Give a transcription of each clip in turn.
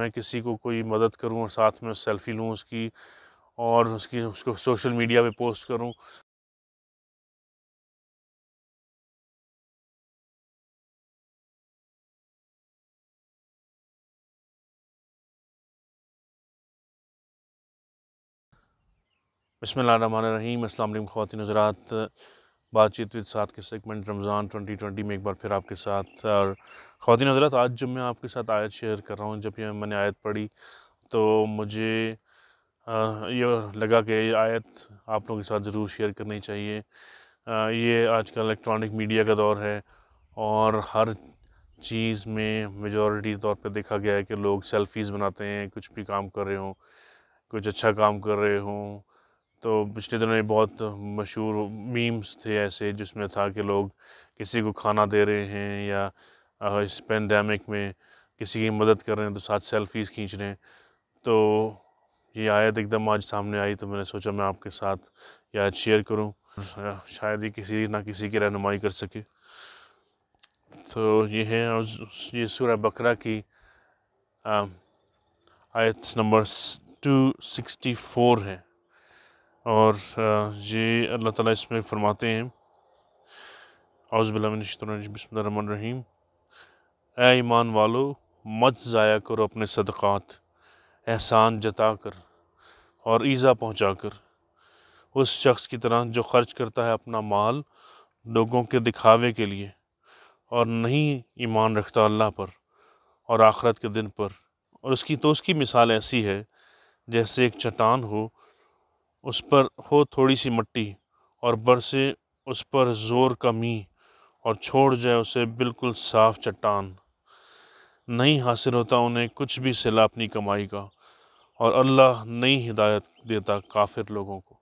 मैं किसी को कोई मदद करूँ और साथ में सेल्फ़ी लूँ उसकी और उसकी, उसको सोशल मीडिया पे पोस्ट करूँ। बसमीम अल्लाम ख़वान हज़रात। बातचीत विद साथ के सेगमेंट रमज़ान 2020 में एक बार फिर आपके साथ और ख़वान हज़रात, आज जब मैं आपके साथ आयत शेयर कर रहा हूँ, जब ये मैंने आयत पढ़ी तो मुझे ये लगा कि आयत आप लोगों के साथ ज़रूर शेयर करनी चाहिए। ये आजकल इलेक्ट्रॉनिक मीडिया का दौर है और हर चीज़ में मेजॉरिटी तौर पे देखा गया है कि लोग सेल्फ़ीज़ बनाते हैं, कुछ भी काम कर रहे हों, कुछ अच्छा काम कर रहे हों तो पिछले दिनों में बहुत मशहूर मीम्स थे ऐसे जिसमें था कि लोग किसी को खाना दे रहे हैं या इस पेंडेमिक में किसी की मदद कर रहे हैं तो साथ सेल्फीज़ खींच रहे हैं। तो ये आयत एकदम आज सामने आई तो मैंने सोचा मैं आपके साथ ये आयत शेयर करूँ शायद ये किसी ना किसी की रहनुमाई कर सके। तो ये है और ये सूर्य बकरा की आयत नंबर टू सिक्सटी फोर है। और ये अल्लाह ताला इसमें फरमाते हैं। रहीम। ए ईमान वालो, मत ज़ाया करो अपने सदक़ात। एहसान जता कर और ईज़ा पहुँचा कर। उस शख्स की तरह जो ख़र्च करता है अपना माल लोगों के दिखावे के लिए और नहीं ईमान रखता अल्लाह पर और आखरत के दिन पर। और उसकी तो उसकी मिसाल ऐसी है, जैसे एक चट्टान हो उस पर हो थोड़ी सी मट्टी और बरसे उस पर ज़ोर का मी और छोड़ जाए उसे बिल्कुल साफ़ चट्टान। नहीं हासिल होता उन्हें कुछ भी सिला अपनी कमाई का और अल्लाह नई हिदायत देता काफिर लोगों को।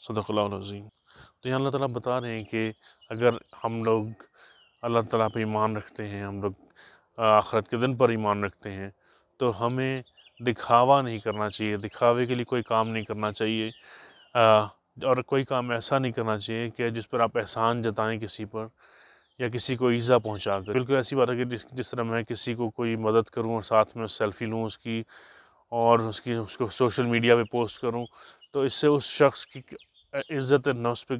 सदक़ल्लाज़ीम तो यहाँ अल्लाह ताला बता रहे हैं कि अगर हम लोग अल्लाह ताला पर ईमान रखते हैं, हम लोग आखरत के दिन पर ईमान रखते हैं तो हमें दिखावा नहीं करना चाहिए दिखावे के लिए कोई काम नहीं करना चाहिए। आ, और कोई काम ऐसा नहीं करना चाहिए कि जिस पर आप एहसान जताएँ किसी पर या किसी को ईज़ा पहुँचा कर। बिल्कुल ऐसी बात है कि जिस जिस तरह मैं किसी को कोई मदद करूँ और साथ में सेल्फ़ी लूँ उसकी और उसकी उसको सोशल मीडिया पे पोस्ट करूँ तो इससे उस शख्स की इज़्ज़त नफ्स पे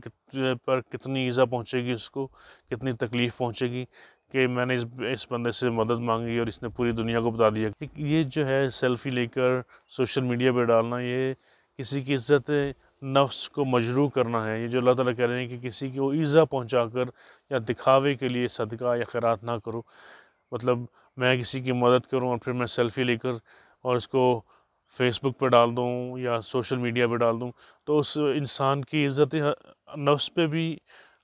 पर कितनी ईज़ा पहुँचेगी उसको, कितनी तकलीफ़ पहुँचेगी कि मैंने इस इस बंदे से मदद मांगी और इसने पूरी दुनिया को बता दिया। ये जो है सेल्फ़ी लेकर सोशल मीडिया पे डालना, ये किसी की इज़्ज़त नफ्स को मजरू करना है। ये जो अल्लाह ताला कह रहे हैं कि किसी को ईज़ा पहुँचा कर या दिखावे के लिए सदका या खैरात ना करो। मतलब मैं किसी की मदद करूँ और फिर मैं सेल्फ़ी लेकर और इसको फेसबुक पर डाल दूँ या सोशल मीडिया पर डाल दूँ तो उस इंसान की इज़्ज़त नफ्स पे भी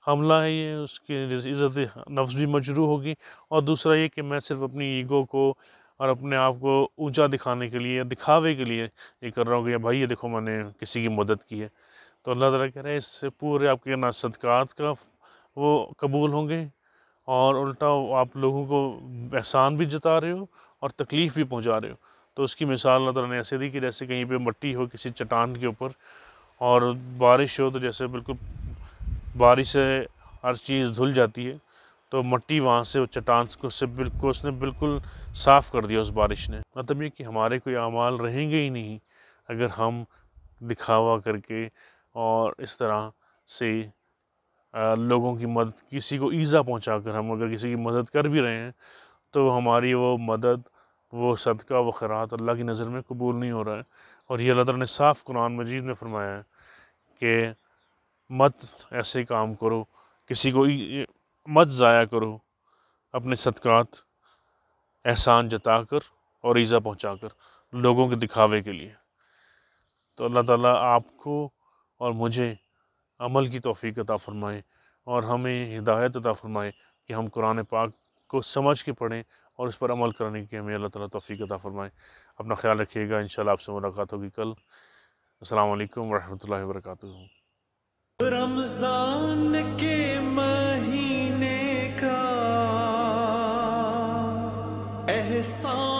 हमला है ये, उसकी इज़्ज़त, नफ्स भी मजरू होगी। और दूसरा ये कि मैं सिर्फ़ अपनी ईगो को और अपने आप को ऊँचा दिखाने के लिए, दिखावे के लिए ये कर रहा हूँ कि भाई ये देखो मैंने किसी की मदद की है। तो अल्लाह ताला कह रहे हैं, इससे पूरे आपके ना सदक़ात का वो कबूल होंगे और उल्टा आप लोगों को एहसान भी जता रहे हो और तकलीफ़ भी पहुँचा रहे हो। तो उसकी मिसाल अल्लाह ताला ने ऐसे दी कि जैसे कहीं पे मट्टी हो किसी चट्टान के ऊपर और बारिश हो तो जैसे बिल्कुल बारिश से हर चीज़ धुल जाती है तो मट्टी वहाँ से चट्टान को उससे बिल्कुल, उसने बिल्कुल साफ़ कर दिया उस बारिश ने। मतलब ये कि हमारे कोई अमाल रहेंगे ही नहीं अगर हम दिखावा करके और इस तरह से लोगों की मदद, किसी को ईज़ा पहुँचा कर हम अगर किसी की मदद कर भी रहे हैं तो हमारी वो मदद वो सदका, व खरात अल्लाह की नज़र में कबूल नहीं हो रहा है। और ये अल्लाह ने साफ़ कुरान मजीद में फरमाया है कि मत ऐसे काम करो, किसी को मत ज़ाया करो, अपने सदक़ात एहसान जता कर और ईज़ा पहुँचा कर लोगों के दिखावे के लिए। तो अल्लाह ताला आपको और मुझे अमल की तोफ़ी अता फ़रमाए और हमें हिदायत अता फ़रमाए कि हम कुरान पाक को समझ के पढ़ें और उस पर अमल करने की हमें अल्लाह ताला तोफ़ी अता फ़रमाए। अपना ख्याल रखिएगा इन आपसे मुलाकात होगी कल। अल्लाम वरहमल वर्का रमज़ान के महीने का एहसान